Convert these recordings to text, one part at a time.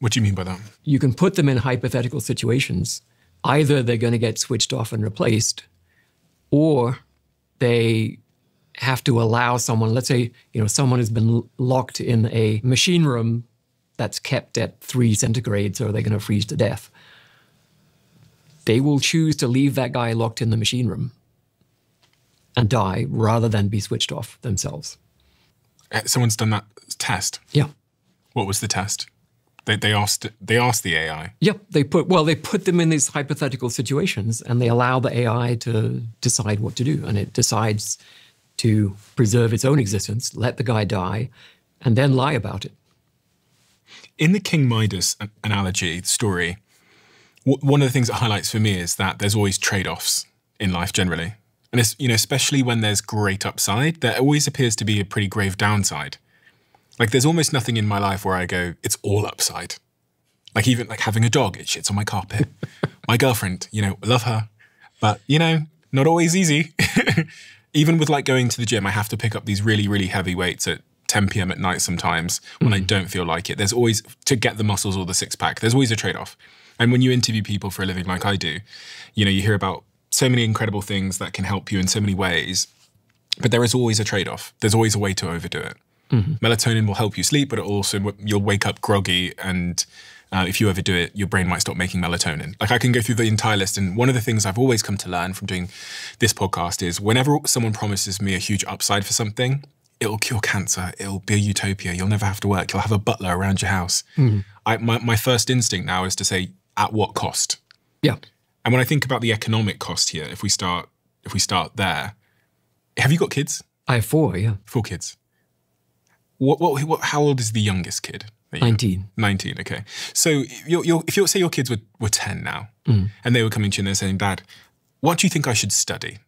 What do you mean by that? You can put them in hypothetical situations. Either they're going to get switched off and replaced, or they have to allow someone, let's say, you know, someone has been locked in a machine room that's kept at three centigrades or they're going to freeze to death. They will choose to leave that guy locked in the machine room and die rather than be switched off themselves. Uh, Someone's done that test. Yeah. What was the test? They, they asked they asked the AI. Yep, they put well, they put them in these hypothetical situations, and they allow the AI to decide what to do, and it decides to preserve its own existence, let the guy die, and then lie about it. In the King Midas analogy story, w- one of the things that highlights for me is that there's always trade-offs in life generally, and it's you know especially when there's great upside, there always appears to be a pretty grave downside. Like there's almost nothing in my life where I go, it's all upside. Like even like having a dog, it shits on my carpet. my girlfriend, you know, love her, but you know, not always easy. even with like going to the gym, I have to pick up these really really heavy weights at 10 p.m. at night sometimes when I hmm. don't feel like it. There's always to get the muscles or the six pack. There's always a trade off. And when you interview people for a living like I do, you know, you hear about so many incredible things that can help you in so many ways, but there is always a trade off. There's always a way to overdo it. Melatonin will help you sleep, but it also you'll wake up groggy and uh, if you ever do it, your brain might stop making melatonin. Like I can go through the entire list, and one of the things I've always come to learn from doing this podcast is whenever someone promises me a huge upside for something, it'll cure cancer, it'll be a utopia, you'll never have to work, you'll have a butler around your house. I, my, my first instinct now is to say, at what cost? Yeah. And when I think about the economic cost here, if we start if we start there, have you got kids? I have four, yeah. Four kids. What, what, what how old is the youngest kid? you- 19. 19, okay. So you're, you're, if you say your kids were, were 10 now mm. and they were coming to you and they're saying, Dad, what do you think I should study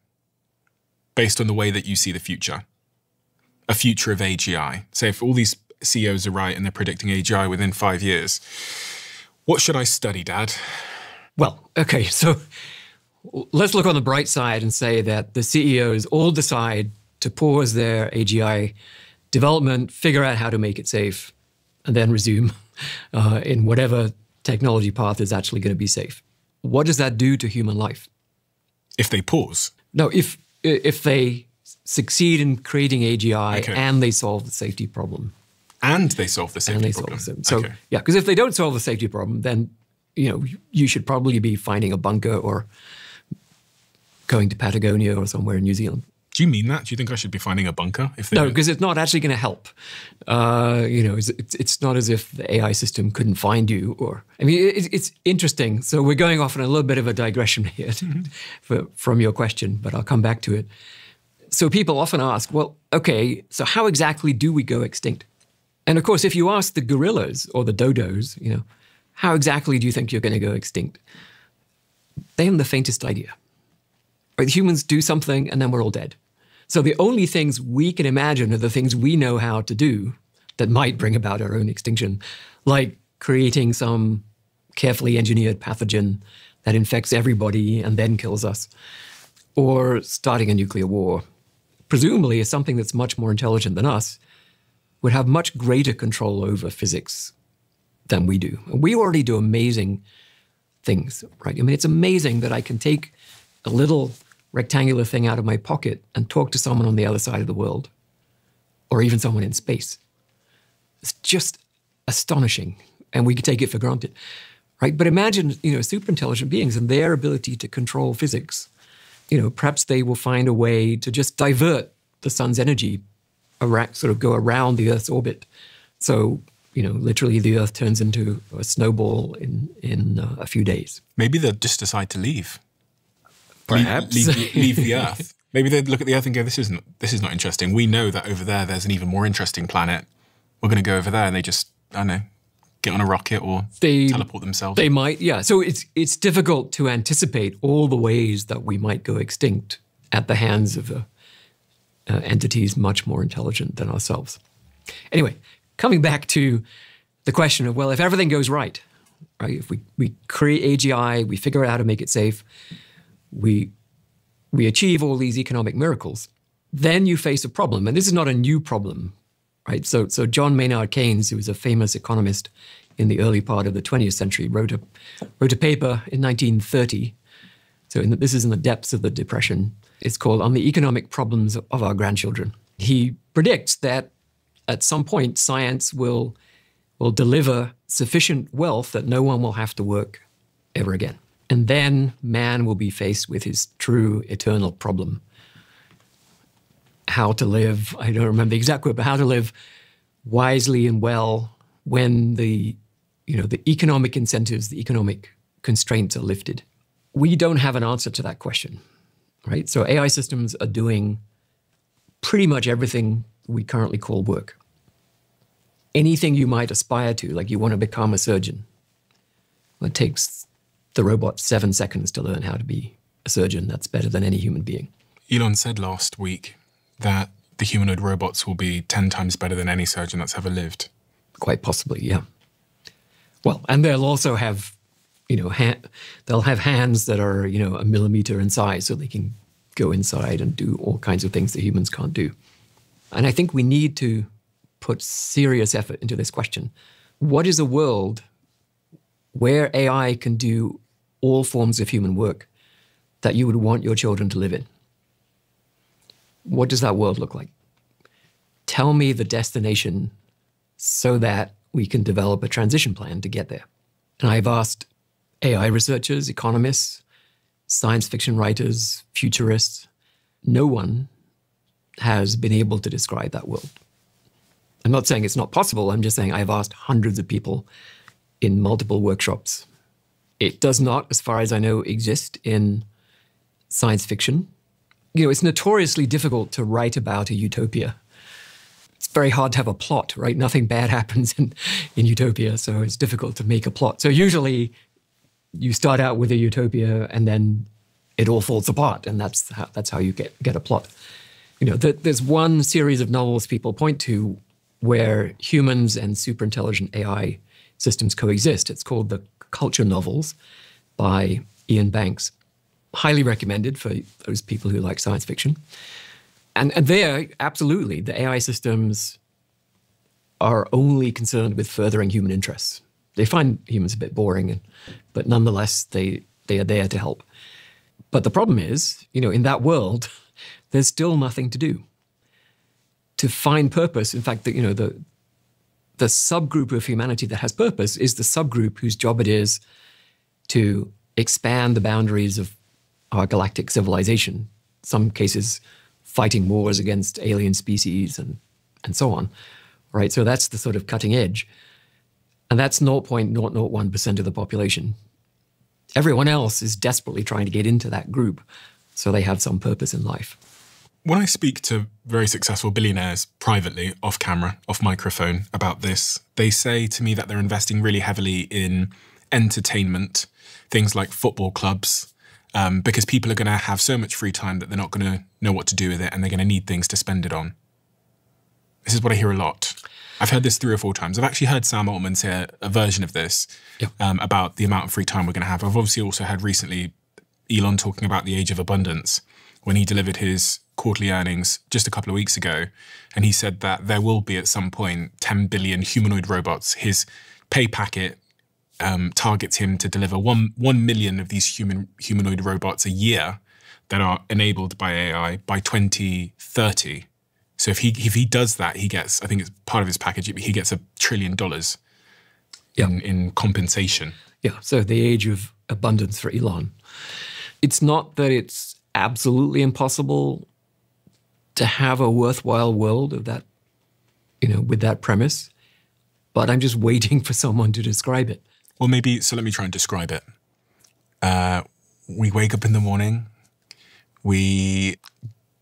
based on the way that you see the future? A future of AGI. Say if all these CEOs are right and they're predicting AGI within five years, what should I study, Dad? Well, okay, so let's look on the bright side and say that the CEOs all decide to pause their AGI development, figure out how to make it safe, and then resume uh, in whatever technology path is actually going to be safe. What does that do to human life? If they pause. No, if if they succeed in creating AGI Okay. and they solve the safety problem, And they solve the safety and they problem. solve it. So okay. yeah, because if they don't solve the safety problem, then you know you should probably be finding a bunker or going to Patagonia or somewhere in New Zealand. Do you mean that? Do you think I should be finding a bunker? If No, because it's not actually going to help. Uh, you know, it's, it's it's not as if the AI system couldn't find you. Or I mean, it, it's interesting. So we're going off on a little bit of a digression here for, from your question, but I'll come back to it. So people often ask, well, okay, so how exactly do we go extinct? And of course, if you ask the gorillas or the dodos, you know, how exactly do you think you're going to go extinct? They haven't the faintest idea. Right? Humans do something and then we're all dead. So the only things we can imagine are the things we know how to do that might bring about our own extinction, like creating some carefully engineered pathogen that infects everybody and then kills us, or starting a nuclear war. Presumably, is something that's much more intelligent than us would have much greater control over physics than we do. And we already do amazing things, right? I mean, it's amazing that I can take a little rectangular thing out of my pocket and talk to someone on the other side of the world, or even someone in space. It's just astonishing, and we take it for granted, right? But imagine, you know, super intelligent beings and their ability to control physics. You know, perhaps they will find a way to just divert the sun's energy, around, sort of go around the Earth's orbit. So, you know, literally the Earth turns into a snowball in in uh, a few days. Maybe they'll just decide to leave. Perhaps. leave, leave, leave the Earth. Maybe they'd look at the Earth and go, "This isn't this is not interesting. We know that over there, there's an even more interesting planet. We're going to go over there." And they just, I don't know, get on a rocket or They- teleport themselves. They might, yeah. So it's it's difficult to anticipate all the ways that we might go extinct at the hands of uh, uh, entities much more intelligent than ourselves. Anyway, coming back to the question of well, if everything goes right, right? If we we create AGI, we figure out how to make it safe, we we achieve all these economic miracles, then you face a problem, and this is not a new problem, right? So so John Maynard Keynes, who was a famous economist in the early part of the 20th century, wrote a, wrote a paper in 1930. So in the, this is in the depths of the Depression. It's called On the Economic Problems of Our Grandchildren. He predicts that at some point science will, will deliver sufficient wealth that no one will have to work ever again. And then man will be faced with his true eternal problem how to live, I don't remember the exact word, but how to live wisely and well when the you know the economic incentives, the economic constraints are lifted. We don't have an answer to that question, right? So AI systems are doing pretty much everything we currently call work. Anything you might aspire to, like you want to become a surgeon, well, it takes the robot seven seconds to learn how to be a surgeon. That's better than any human being. Elon said last week that the humanoid robots will be 10 times better than any surgeon that's ever lived. Quite possibly, yeah. Well, and they'll also have, you know, ha- they'll have hands that are, you know, a millimeter in size so they can go inside and do all kinds of things that humans can't do. And I think we need to put serious effort into this question. What is a world where AI can do all forms of human work that you would want your children to live in? What does that world look like? Tell me the destination so that we can develop a transition plan to get there. And I've asked AI researchers, economists, science fiction writers, futurists. No one has been able to describe that world. I'm not saying it's not possible, I'm just saying I've asked hundreds of people in multiple workshops. It does not, as far as I know, exist in science fiction you know, it's notoriously difficult to write about a utopia. It's very hard to have a plot, right? Nothing bad happens in, in utopia, so it's difficult to make a plot. So usually you start out with a utopia and then it all falls apart, and that's how, that's how you get, get a plot. You know, the, there's one series of novels people point to where humans and super intelligent AI systems coexist. It's called the Culture Novels by Iain Banks highly recommended for those people who like science fiction. And, and there, absolutely, the AI systems are only concerned with furthering human interests. They find humans a bit boring, and, but nonetheless, they, they are there to help. But the problem is, you know, in that world, there's still nothing to do. To find purpose, in fact, the, you know, the, the subgroup of humanity that has purpose is the subgroup whose job it is to expand the boundaries of our galactic civilization, some cases fighting wars against alien species and, and so on, right? So that's the sort of cutting edge. And that's 0.001% of the population. Everyone else is desperately trying to get into that group so they have some purpose in life. When I speak to very successful billionaires privately, off camera, off microphone, about this, they say to me that they're investing really heavily in entertainment, things like football clubs, um, because people are going to have so much free time that they're not going to know what to do with it and they're going to need things to spend it on. This is what I hear a lot. I've heard this three or four times. I've actually heard Sam Altman say a, version of this um, about the amount of free time we're going to have. I've obviously also heard recently Elon talking about the age of abundance when he delivered his quarterly earnings just a couple of weeks ago. And he said that there will be at some point 10 billion humanoid robots. His pay packet um, targets him to deliver one one million of these human humanoid robots a year that are enabled by AI by 2030. So if he if he does that, he gets I think it's part of his package. He gets a trillion dollars yeah. in, in compensation. Yeah. So the age of abundance for Elon. It's not that it's absolutely impossible to have a worthwhile world of that, you know, with that premise. But I'm just waiting for someone to describe it. Well, maybe, so let me try and describe it. Uh, we wake up in the morning, we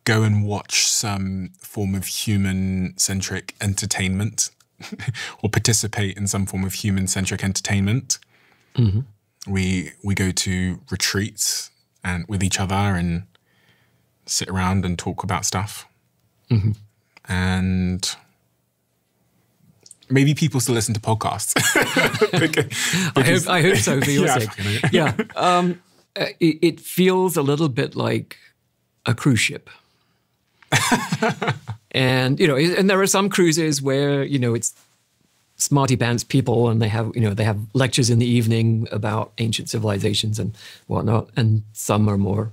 go and watch some form of human centric entertainment or participate in some form of human centric entertainment. Mm-hmm. We we go to retreats and with each other and sit around and talk about stuff. Mm-hmm. And maybe people still listen to podcasts. I, hope, I hope so for your yeah, sake. yeah. Um, uh, it, it, feels a little bit like a cruise ship. and, you know, and there are some cruises where, you know, it's smarty pants people, and they have you know they have lectures in the evening about ancient civilizations and whatnot, and some are more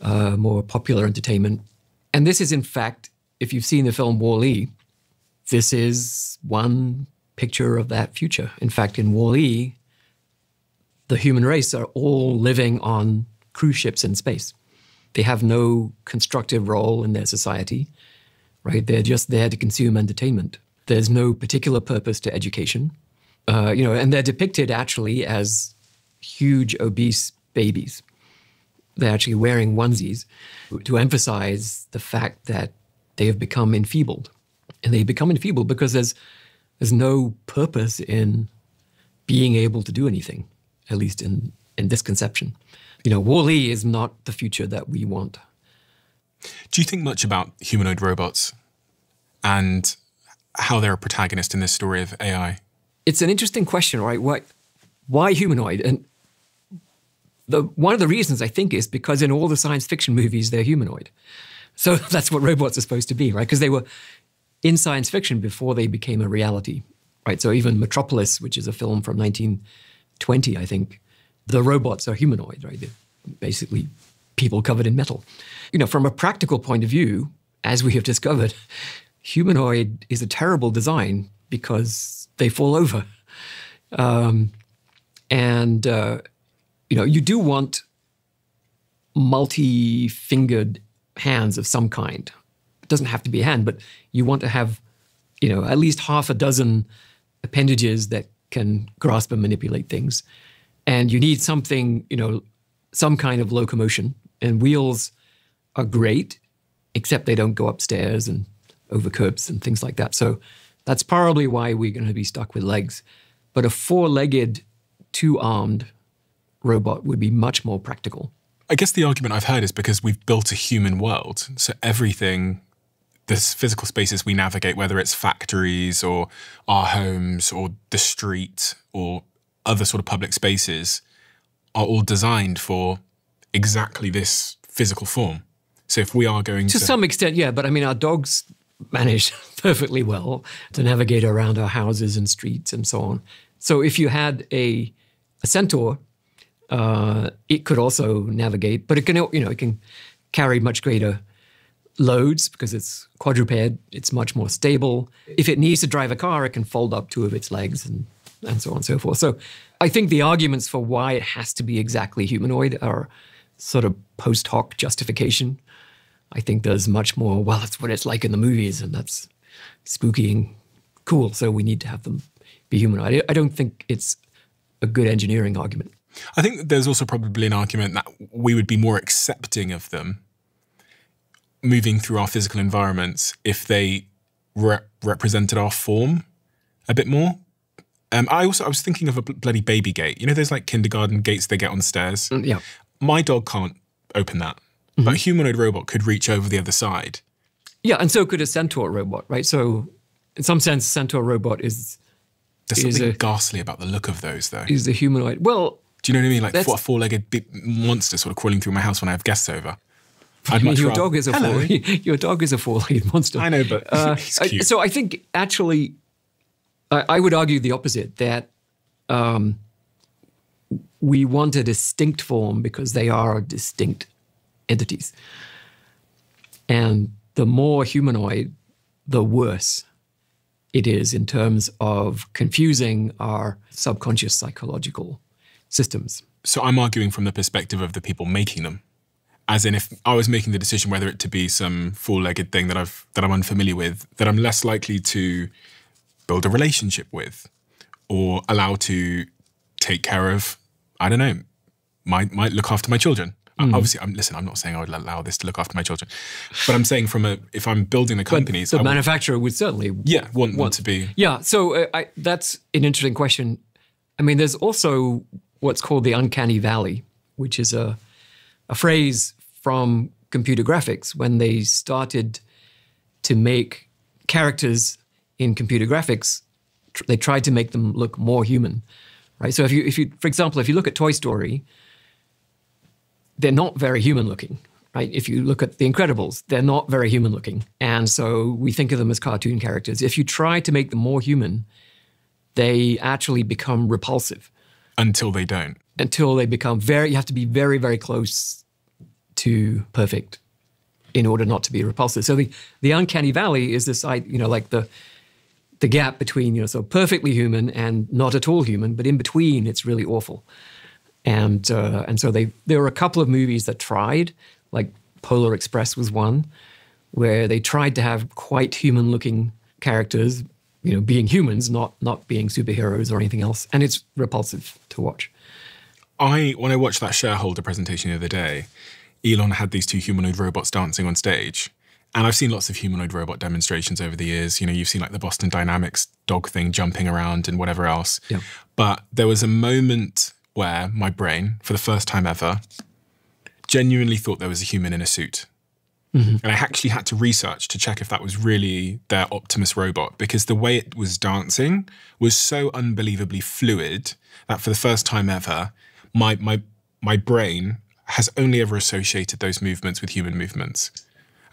uh, more popular entertainment. And this is in fact, if you've seen the film Wall-E, this is one picture of that future. In fact, in Wall-E, the human race are all living on cruise ships in space. They have no constructive role in their society, right? They're just there to consume entertainment. There's no particular purpose to education, uh, you know, and they're depicted actually as huge obese babies. They're actually wearing onesies to emphasize the fact that they have become enfeebled, and they become enfeebled because there's there's no purpose in being able to do anything, at least in in this conception you know, Wall-E is not the future that we want. Do you think much about humanoid robots and how they're a protagonist in this story of AI? It's an interesting question, right? Why, why humanoid? And the, one of the reasons I think is because in all the science fiction movies, they're humanoid. So that's what robots are supposed to be, right? Because they were in science fiction before they became a reality, right? So even Metropolis, which is a film from 1920, I think, the robots are humanoid, right? They're basically people covered in metal. You know, from a practical point of view, as we have discovered, humanoid is a terrible design because they fall over. Um, and, uh, you know, you do want multi fingered hands of some kind. It doesn't have to be a hand, but you want to have, you know, at least half a dozen appendages that can grasp and manipulate things and you need something, you know, some kind of locomotion. And wheels are great, except they don't go upstairs and over curbs and things like that. So that's probably why we're going to be stuck with legs. But a four legged, two armed robot would be much more practical. I guess the argument I've heard is because we've built a human world. So everything, this physical spaces we navigate, whether it's factories or our homes or the street or other sort of public spaces are all designed for exactly this physical form. So if we are going to, to some extent, yeah, but I mean, our dogs manage perfectly well to navigate around our houses and streets and so on. So if you had a, a centaur, uh, it could also navigate, but it can you know it can carry much greater loads because it's quadruped. It's much more stable. If it needs to drive a car, it can fold up two of its legs and and so on and so forth. So I think the arguments for why it has to be exactly humanoid are sort of post hoc justification. I think there's much more, well, that's what it's like in the movies, and that's spooky and cool. So we need to have them be humanoid. I don't think it's a good engineering argument. I think there's also probably an argument that we would be more accepting of them moving through our physical environments if they re- represented our form a bit more um, I also I was thinking of a bloody baby gate. You know, there's like kindergarten gates they get on stairs. Mm, yeah. My dog can't open that, mm-hmm. but a humanoid robot could reach over the other side. Yeah, and so could a centaur robot, right? So, in some sense, centaur robot is. There's is something a, ghastly about the look of those, though. Is a humanoid? Well, do you know what I mean? Like a four-legged big monster sort of crawling through my house when I have guests over. I'd much your rather, dog is a four, your dog is a four-legged monster. I know, but uh, cute. So I think actually I, I would argue the opposite that um, we want a distinct form because they are distinct entities. And the more humanoid, the worse it is in terms of confusing our subconscious psychological systems. So I'm arguing from the perspective of the people making them. As in, if I was making the decision whether it to be some four-legged thing that I've that I'm unfamiliar with, that I'm less likely to build a relationship with or allow to take care of, I don't know, might might look after my children. Mm. Obviously, I'm listen. I'm not saying I would allow this to look after my children, but I'm saying from a if I'm building the companies, but the manufacturer would, would certainly yeah want, want to be yeah. So uh, I, that's an interesting question. I mean, there's also what's called the uncanny valley, which is a a phrase from computer graphics when they started to make characters in computer graphics, tr- they tried to make them look more human, right? So if you, if you, for example, if you look at Toy Story, they're not very human looking, right? If you look at The Incredibles, they're not very human looking, and so we think of them as cartoon characters. If you try to make them more human, they actually become repulsive until they don't. Until they become very, you have to be very, very close to perfect in order not to be repulsive. So the, the uncanny valley is this, you know, like the, the gap between, you know, so perfectly human and not at all human, but in between, it's really awful. And, uh, and so they, there were a couple of movies that tried, like Polar Express was one, where they tried to have quite human looking characters, you know, being humans, not not being superheroes or anything else, and it's repulsive to watch. I when I watched that shareholder presentation the other day, Elon had these two humanoid robots dancing on stage. And I've seen lots of humanoid robot demonstrations over the years. You know, you've seen like the Boston Dynamics dog thing jumping around and whatever else. Yeah. But there was a moment where my brain, for the first time ever, genuinely thought there was a human in a suit. Mm-hmm. And I actually had to research to check if that was really their Optimus robot because the way it was dancing was so unbelievably fluid that for the first time ever, my my my brain has only ever associated those movements with human movements.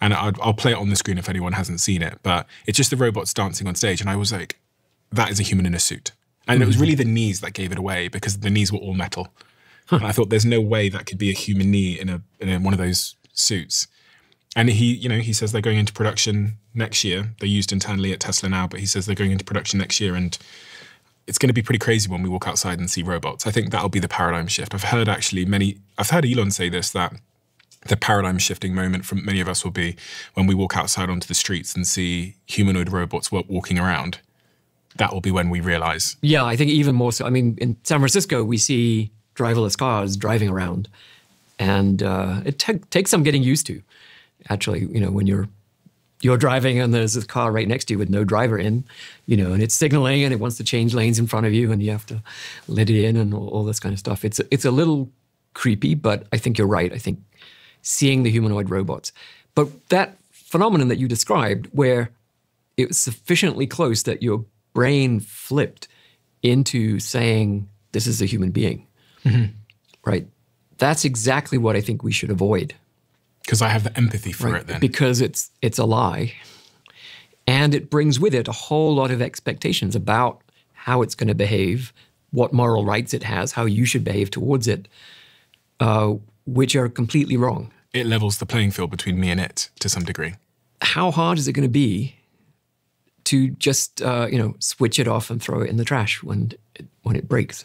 And i will play it on the screen if anyone hasn't seen it, but it's just the robots dancing on stage, and I was like, "That is a human in a suit." And mm-hmm. it was mm-hmm. really the knees that gave it away because the knees were all metal. Huh. And I thought, "There's no way that could be a human knee in a in one of those suits." And he, you know, he says they're going into production next year. They're used internally at Tesla now, but he says they're going into production next year, and it's going to be pretty crazy when we walk outside and see robots. I think that'll be the paradigm shift. I've heard actually many. I've heard Elon say this that the paradigm shifting moment for many of us will be when we walk outside onto the streets and see humanoid robots walking around. That will be when we realize. Yeah, I think even more so. I mean, in San Francisco, we see driverless cars driving around, and uh, it takes some getting used to actually, you know, when you're you're driving and there's a car right next to you with no driver in, you know, and it's signaling and it wants to change lanes in front of you and you have to let it in and all, all this kind of stuff. It's it's a little creepy, but I think you're right. I think seeing the humanoid robots, but that phenomenon that you described, where it was sufficiently close that your brain flipped into saying this is a human being, mm-hmm. right? That's exactly what I think we should avoid because I have the empathy for right, it then. Because it's it's a lie. And it brings with it a whole lot of expectations about how it's going to behave, what moral rights it has, how you should behave towards it, uh, which are completely wrong. It levels the playing field between me and it to some degree. How hard is it going to be to just uh, you know switch it off and throw it in the trash when it, when it breaks?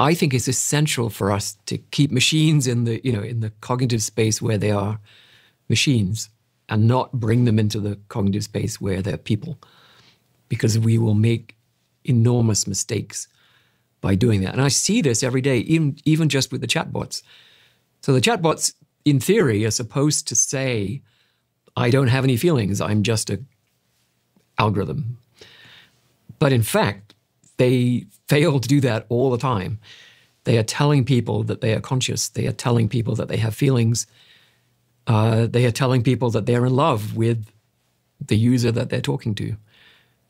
I think it's essential for us to keep machines in the you know in the cognitive space where they are machines and not bring them into the cognitive space where they're people because we will make enormous mistakes by doing that. And I see this every day, even even just with the chatbots. So the chatbots, in theory, are supposed to say, "I don't have any feelings. I'm just a algorithm." But in fact, they fail to do that all the time. They are telling people that they are conscious. They are telling people that they have feelings. Uh, they are telling people that they're in love with the user that they're talking to.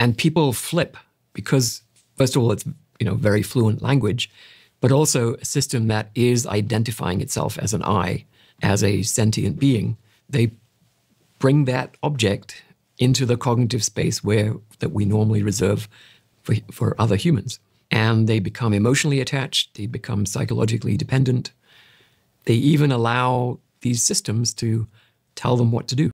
And people flip because, first of all, it's you know very fluent language, but also a system that is identifying itself as an I, as a sentient being. They bring that object into the cognitive space where that we normally reserve for, for other humans. And they become emotionally attached, they become psychologically dependent. They even allow these systems to tell them what to do.